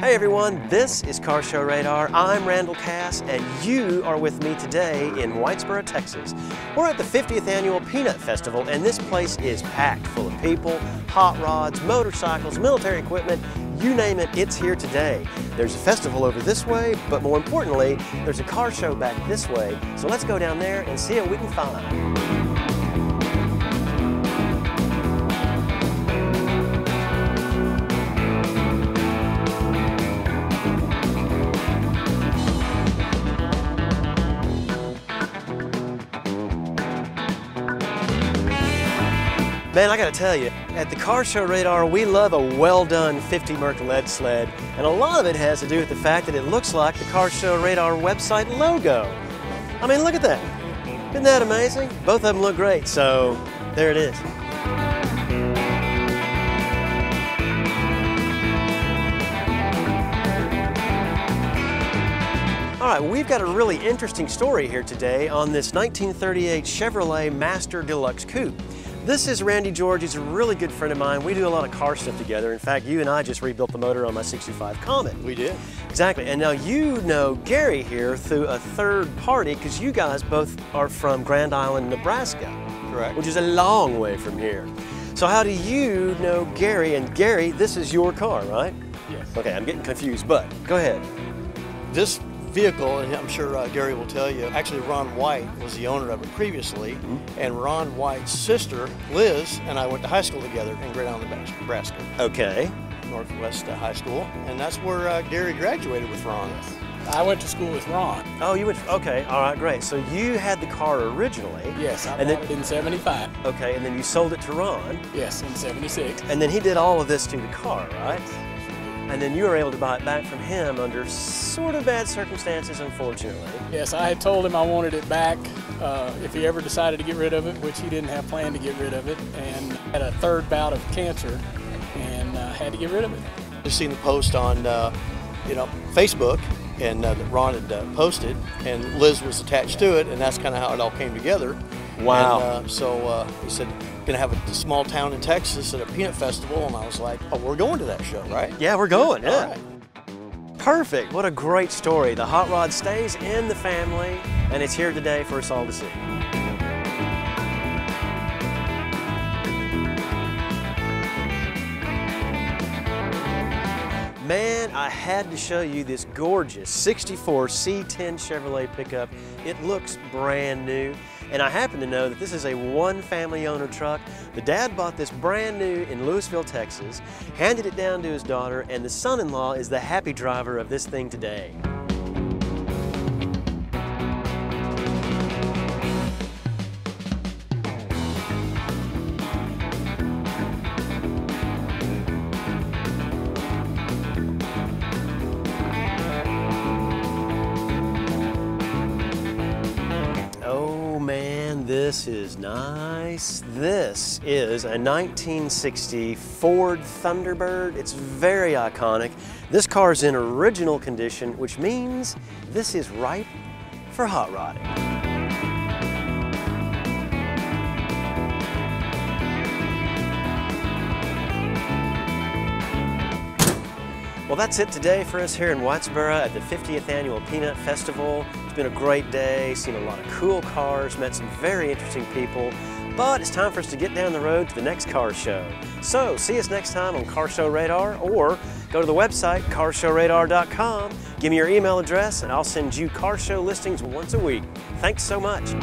Hey everyone, this is Car Show Radar. I'm Randall Cass, and you are with me today in Whitesboro, Texas. We're at the 50th Annual Peanut Festival, and this place is packed full of people, hot rods, motorcycles, military equipment, you name it, it's here today. There's a festival over this way, but more importantly, there's a car show back this way. So let's go down there and see what we can find. Man, I gotta tell you, at the Car Show Radar, we love a well-done 50 Merc lead sled, and a lot of it has to do with the fact that it looks like the Car Show Radar website logo. I mean, look at that. Isn't that amazing? Both of them look great, so there it is. All right, we've got a really interesting story here today on this 1938 Chevrolet Master Deluxe Coupe. This is Randy George. He's a really good friend of mine. We do a lot of car stuff together. In fact, you and I just rebuilt the motor on my 65 Comet. We did. Exactly. And now you know Gary here through a third party because you guys both are from Grand Island, Nebraska. Correct. Which is a long way from here. So how do you know Gary? And Gary, this is your car, right? Yes. Okay, I'm getting confused, but go ahead. This vehicle, and I'm sure uh, Gary will tell you, actually Ron White was the owner of it previously, mm -hmm. and Ron White's sister, Liz, and I went to high school together in Grand Island, Nebraska. Okay. Northwest uh, High School, and that's where uh, Gary graduated with Ron. I went to school with Ron. Oh, you went, okay, all right, great. So you had the car originally. Yes, I and bought then, it in 75. Okay, and then you sold it to Ron. Yes, in 76. And then he did all of this to the car, right? And then you were able to buy it back from him under sort of bad circumstances, unfortunately. Yes, I had told him I wanted it back uh, if he ever decided to get rid of it, which he didn't have planned to get rid of it, and had a third bout of cancer and uh, had to get rid of it. Just seen the post on, uh, you know, Facebook, and uh, that Ron had uh, posted, and Liz was attached to it, and that's kind of how it all came together. Wow. And, uh, so he said, going to have a small town in Texas at a peanut festival, and I was like, oh, we're going to that show, right? Yeah, we're going, yeah. Perfect. What a great story. The hot rod stays in the family, and it's here today for us all to see. Man, I had to show you this gorgeous 64 C10 Chevrolet pickup. It looks brand new. And I happen to know that this is a one family owner truck. The dad bought this brand new in Lewisville, Texas, handed it down to his daughter, and the son-in-law is the happy driver of this thing today. This is nice. This is a 1960 Ford Thunderbird. It's very iconic. This car is in original condition, which means this is ripe for hot rodding. Well, that's it today for us here in Whitesboro at the 50th Annual Peanut Festival. It's been a great day, seen a lot of cool cars, met some very interesting people, but it's time for us to get down the road to the next car show. So, see us next time on Car Show Radar or go to the website carshowradar.com, give me your email address, and I'll send you car show listings once a week. Thanks so much.